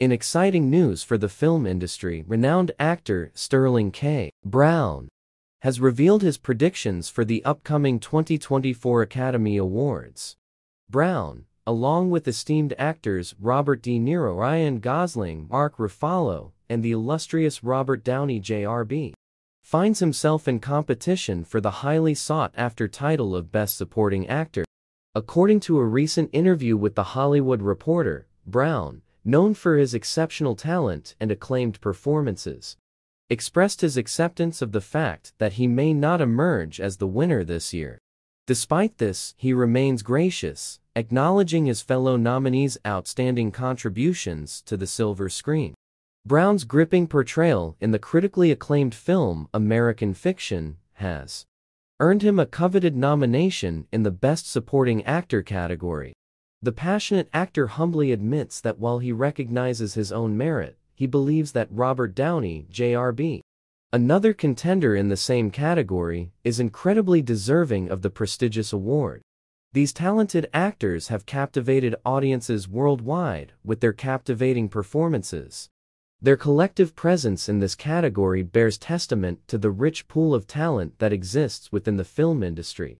In exciting news for the film industry, renowned actor Sterling K. Brown has revealed his predictions for the upcoming 2024 Academy Awards. Brown, along with esteemed actors Robert De Niro, Ryan Gosling, Mark Ruffalo, and the illustrious Robert Downey Jr., finds himself in competition for the highly sought-after title of Best Supporting Actor. According to a recent interview with The Hollywood Reporter, Brown, known for his exceptional talent and acclaimed performances, expressed his acceptance of the fact that he may not emerge as the winner this year. Despite this, he remains gracious, acknowledging his fellow nominees' outstanding contributions to the silver screen. Brown's gripping portrayal in the critically acclaimed film American Fiction has earned him a coveted nomination in the Best Supporting Actor category. The passionate actor humbly admits that while he recognizes his own merit, he believes that Robert Downey, Jr.B., another contender in the same category, is incredibly deserving of the prestigious award. These talented actors have captivated audiences worldwide with their captivating performances. Their collective presence in this category bears testament to the rich pool of talent that exists within the film industry.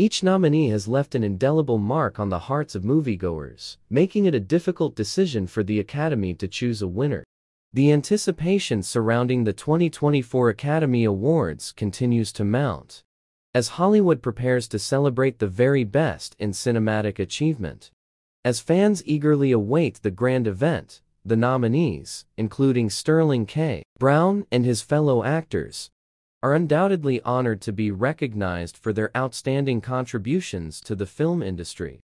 Each nominee has left an indelible mark on the hearts of moviegoers, making it a difficult decision for the Academy to choose a winner. The anticipation surrounding the 2024 Academy Awards continues to mount as Hollywood prepares to celebrate the very best in cinematic achievement. As fans eagerly await the grand event, the nominees, including Sterling K. Brown and his fellow actors, are undoubtedly honored to be recognized for their outstanding contributions to the film industry.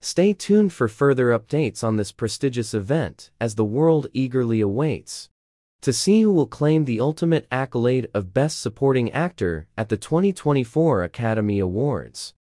Stay tuned for further updates on this prestigious event as the world eagerly awaits to see who will claim the ultimate accolade of Best Supporting Actor at the 2024 Academy Awards.